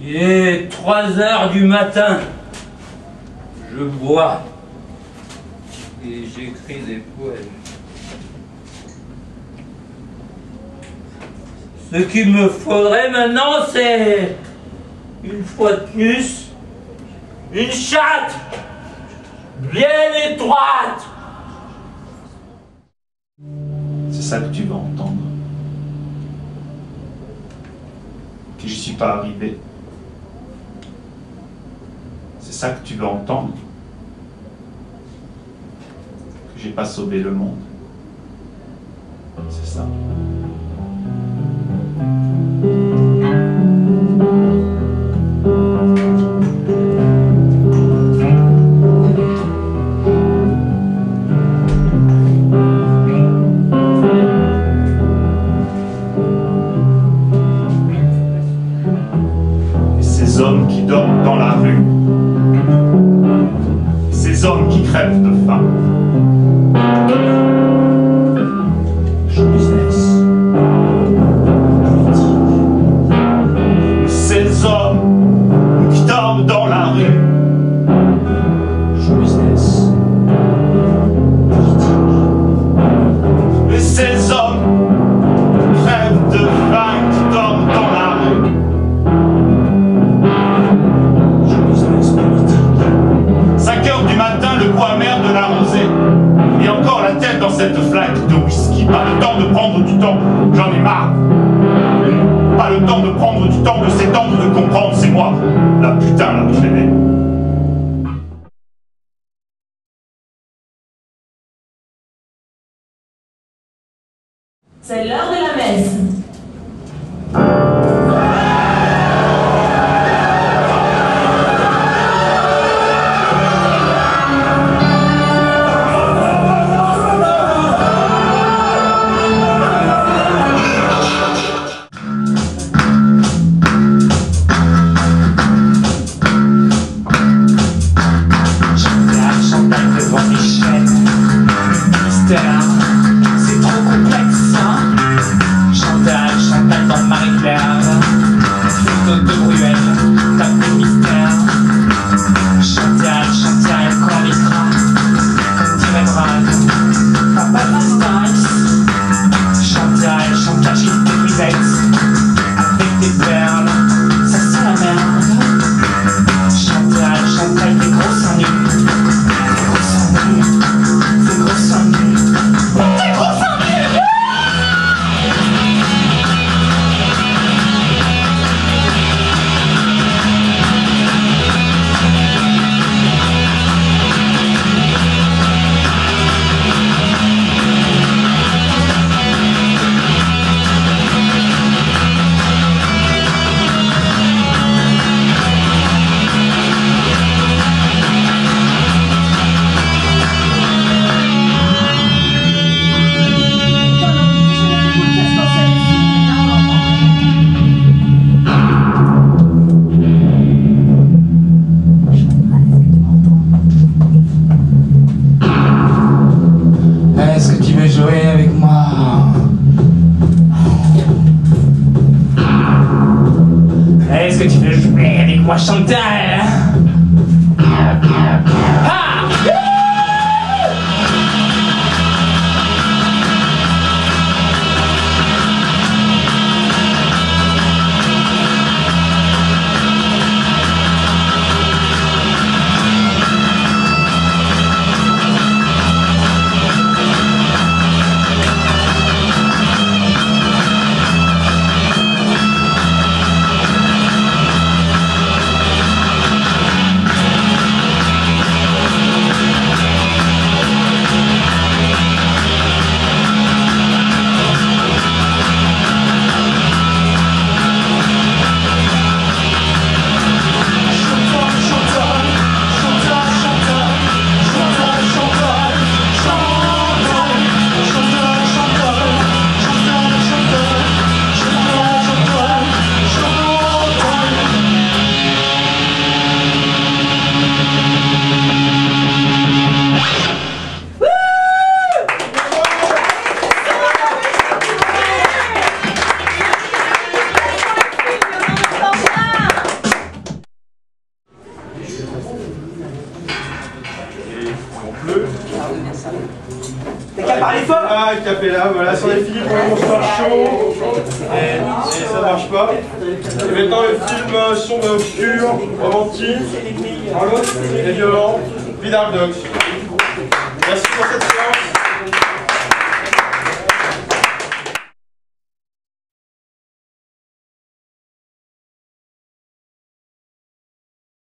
Il est 3 heures du matin. Je bois. Et j'écris des poèmes. Ce qu'il me faudrait maintenant, c'est une fois de plus une chatte bien étroite. C'est ça que tu vas entendre. Que je suis pas arrivé. C'est ça que tu vas entendre. Que j'ai pas sauvé le monde. C'est ça. Hommes qui crèvent de faim. Cette flaque de whisky. Pas le temps de prendre du temps, j'en ai marre. Pas le temps de prendre du temps, de s'étendre, de comprendre, c'est moi, la putain la traînée. C'est down. Est-ce que tu veux jouer avec moi, Chantal a cappella, voilà, sur les films, on se marche chaud, et, et ça marche pas. Et maintenant le film euh, sombre obscur, romantique, violent, Vidal. Merci pour cette soirée.